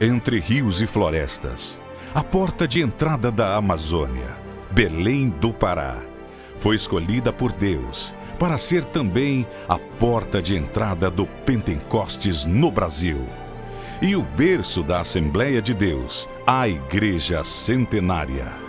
entre rios e florestas, a porta de entrada da Amazônia, Belém do Pará, foi escolhida por Deus para ser também a porta de entrada do Pentecostes no Brasil. E o berço da Assembleia de Deus, a Igreja Centenária.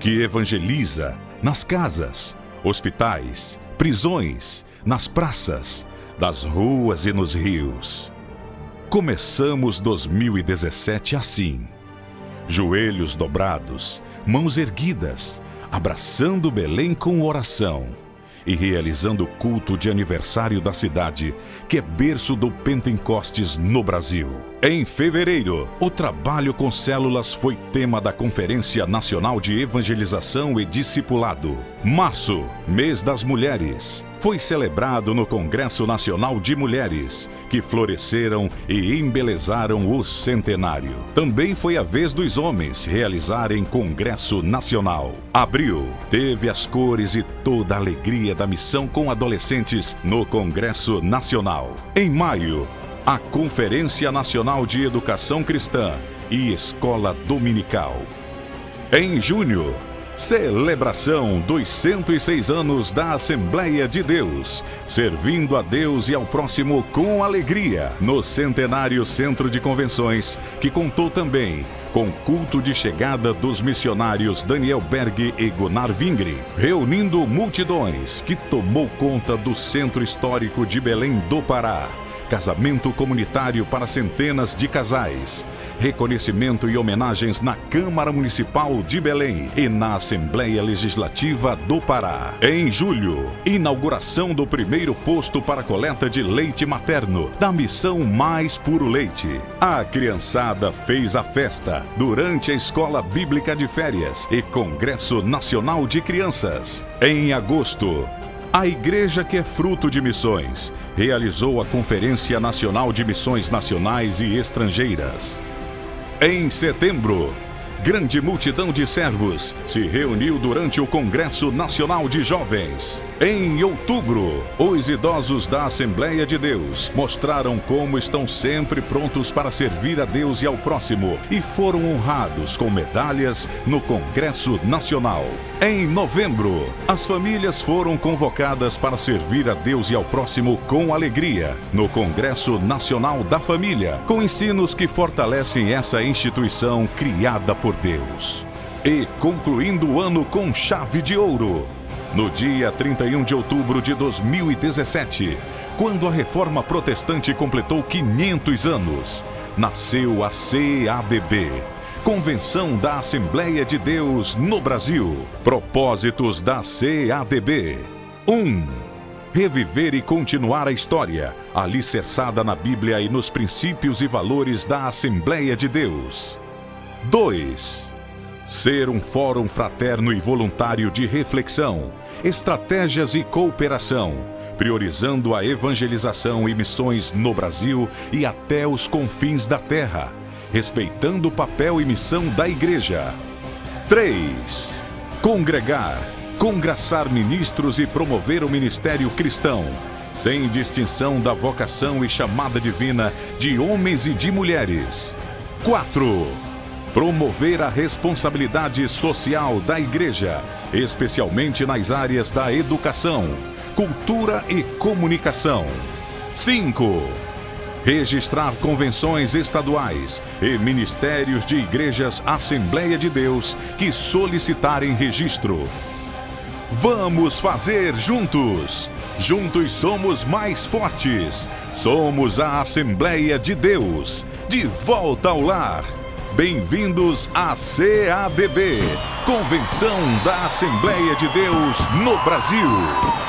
Que evangeliza nas casas, hospitais, prisões, nas praças, das ruas e nos rios. Começamos 2017 assim: joelhos dobrados, mãos erguidas, abraçando Belém com oração e realizando o culto de aniversário da cidade, que é berço do Pentecostes no Brasil. Em fevereiro, o trabalho com células foi tema da Conferência Nacional de Evangelização e Discipulado. Março, mês das mulheres, foi celebrado no Congresso Nacional de Mulheres, que floresceram e embelezaram o centenário. Também foi a vez dos homens realizarem Congresso Nacional. Abril, teve as cores e toda a alegria da missão com adolescentes no Congresso Nacional. Em maio, a Conferência Nacional de Educação Cristã e Escola Dominical. Em junho, celebração dos 106 anos da Assembleia de Deus, servindo a Deus e ao próximo com alegria, no centenário Centro de Convenções, que contou também com culto de chegada dos missionários Daniel Berg e Gunnar Vingre, reunindo multidões que tomou conta do Centro Histórico de Belém do Pará casamento comunitário para centenas de casais, reconhecimento e homenagens na Câmara Municipal de Belém e na Assembleia Legislativa do Pará. Em julho, inauguração do primeiro posto para coleta de leite materno da missão Mais Puro Leite. A criançada fez a festa durante a Escola Bíblica de Férias e Congresso Nacional de Crianças. Em agosto, a igreja que é fruto de missões realizou a Conferência Nacional de Missões Nacionais e Estrangeiras. Em setembro, grande multidão de servos se reuniu durante o Congresso Nacional de Jovens. Em outubro, os idosos da Assembleia de Deus mostraram como estão sempre prontos para servir a Deus e ao próximo e foram honrados com medalhas no Congresso Nacional. Em novembro, as famílias foram convocadas para servir a Deus e ao próximo com alegria no Congresso Nacional da Família, com ensinos que fortalecem essa instituição criada por Deus. E concluindo o ano com chave de ouro. No dia 31 de outubro de 2017, quando a reforma protestante completou 500 anos, nasceu a CABB. Convenção da Assembleia de Deus no Brasil. Propósitos da CADB. 1. Um, reviver e continuar a história, alicerçada na Bíblia e nos princípios e valores da Assembleia de Deus. 2. Ser um fórum fraterno e voluntário de reflexão, estratégias e cooperação, priorizando a evangelização e missões no Brasil e até os confins da terra, respeitando o papel e missão da Igreja. 3. Congregar, congraçar ministros e promover o ministério cristão, sem distinção da vocação e chamada divina de homens e de mulheres. 4 promover a responsabilidade social da Igreja, especialmente nas áreas da educação, cultura e comunicação. 5. Registrar convenções estaduais e ministérios de igrejas Assembleia de Deus que solicitarem registro. Vamos fazer juntos! Juntos somos mais fortes! Somos a Assembleia de Deus! De volta ao lar! Bem-vindos à CABB, Convenção da Assembleia de Deus no Brasil.